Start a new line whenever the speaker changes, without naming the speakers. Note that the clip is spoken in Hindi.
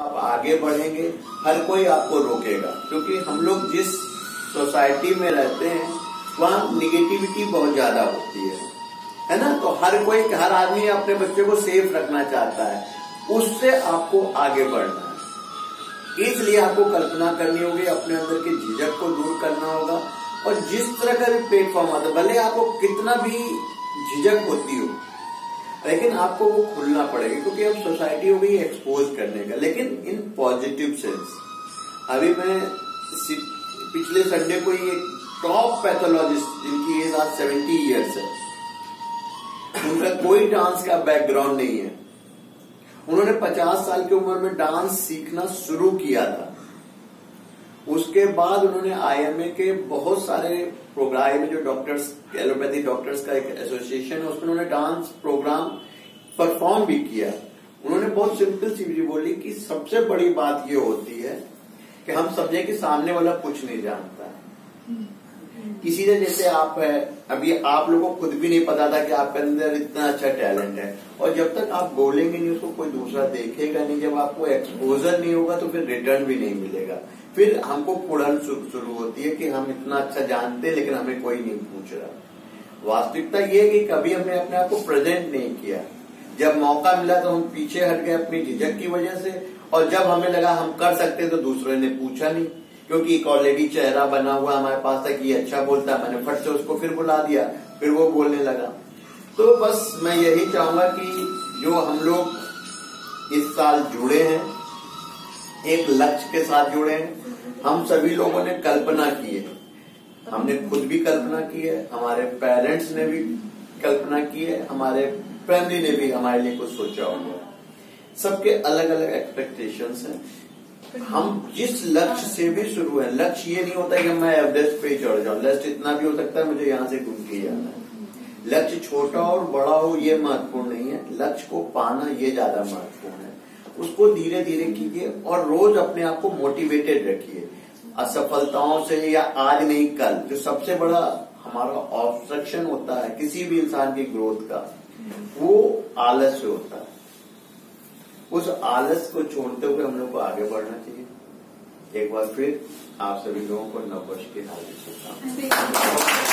आप आगे बढ़ेंगे, हर कोई आपको रोकेगा। क्योंकि हम लोग जिस सोसाइटी में रहते हैं, वहाँ निगेटिविटी बहुत ज़्यादा होती है। है ना? तो हर कोई, हर आदमी अपने बच्चे को सेफ़ रखना चाहता है। उससे आपको आगे बढ़ना है। इसलिए आपको कल्पना करनी होगी, अपने अंदर के झिझक को दूर करना होगा। और जिस तरह का भी प्लेटफॉर्म आता भले आपको कितना भी झिझक होती हो लेकिन आपको वो खुलना पड़ेगा, क्योंकि अब सोसाइटी हो गई एक्सपोज करने का। लेकिन इन पॉजिटिव सेंस अभी मैं पिछले संडे को एक टॉप पैथोलॉजिस्ट जिनकी एज आज सेवेंटी ईयर्स है, उनका कोई डांस का बैकग्राउंड नहीं है। उन्होंने 50 साल की उम्र में डांस सीखना शुरू किया था। उसके बाद उन्होंने आईएमए के बहुत सारे प्रोग्राम जो डॉक्टर्स एलोपैथी डॉक्टर्स का एक एसोसिएशन है, उसमें उन्होंने डांस प्रोग्राम परफॉर्म भी किया उन्होंने बहुत सिंपल सी चीज़ बोली कि सबसे बड़ी बात ये होती है कि हम समझे कि सामने वाला कुछ नहीं जानता है। किसी ने जैसे आप है, अभी आप लोगों को खुद भी नहीं पता था कि आपके अंदर इतना अच्छा टैलेंट है। और जब तक आप बोलेंगे नहीं, उसको कोई दूसरा देखेगा नहीं, जब आपको एक्सपोजर नहीं होगा तो फिर रिटर्न भी नहीं मिलेगा। फिर हमको पुड़न शुरू होती है कि हम इतना अच्छा जानते हैं, लेकिन हमें कोई नहीं पूछ रहा। वास्तविकता ये है कि कभी हमने अपने आप को प्रेजेंट नहीं किया। जब मौका मिला तो हम पीछे हट गए अपनी झिझक की वजह से, और जब हमें लगा हम कर सकते तो दूसरे ने पूछा नहीं। क्योंकि एक ऑलरेडी चेहरा बना हुआ हमारे पास था कि अच्छा बोलता है, मैंने फट से उसको फिर बुला दिया, फिर वो बोलने लगा। तो बस मैं यही चाहूँगा कि जो हम लोग इस साल जुड़े हैं, एक लक्ष्य के साथ जुड़े हैं, हम सभी लोगों ने कल्पना की है। हमने खुद भी कल्पना की है, हमारे पेरेंट्स ने भी कल्पना की है, हमारे फैमिली ने भी हमारे लिए कुछ सोचा होगा। सबके अलग अलग एक्सपेक्टेशंस हैं। हम जिस लक्ष्य से भी शुरू है, लक्ष्य ये नहीं होता कि मैं एवरेस्ट पे चढ़ जाऊँ। लक्ष्य इतना भी हो सकता है, मुझे यहाँ से घूम के जाना है। लक्ष्य छोटा और बड़ा हो, ये महत्वपूर्ण नहीं है। लक्ष्य को पाना ये ज़्यादा महत्वपूर्ण है। उसको धीरे धीरे कीजिए और रोज अपने आप को मोटिवेटेड रखिए। असफलताओं से या आज नहीं, कल। जो सबसे बड़ा हमारा ऑब्स्ट्रक्शन होता है किसी भी इंसान की ग्रोथ का, वो आलस्य होता है। उस आलस को छोड़ते हुए हम लोग को आगे बढ़ना चाहिए। एक बार फिर आप सभी लोगों को नववर्ष की हार्दिक शुभकामनाएँ।